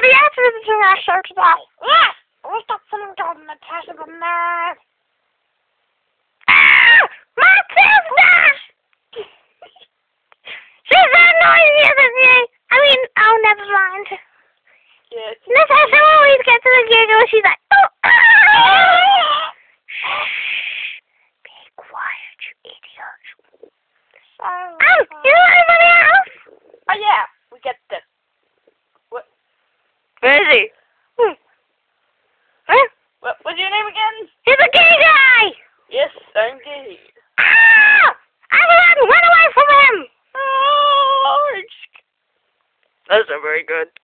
somebody else visiting our show today. Yes, we've got someone called Natasha the Nerd. Ah! Matilda! She's very noisier than me. I mean, oh, never mind. Yeah, it's Natasha always gets a giggle. She's like, oh, ah! Shh. Be quiet, you idiot. Oh, you know anybody else? Oh yeah, we get this. Where is he? Huh? What was your name again? He's a gay guy! Yes, I'm gay. Ah! Everyone, run away from him! Oh, That's not very good.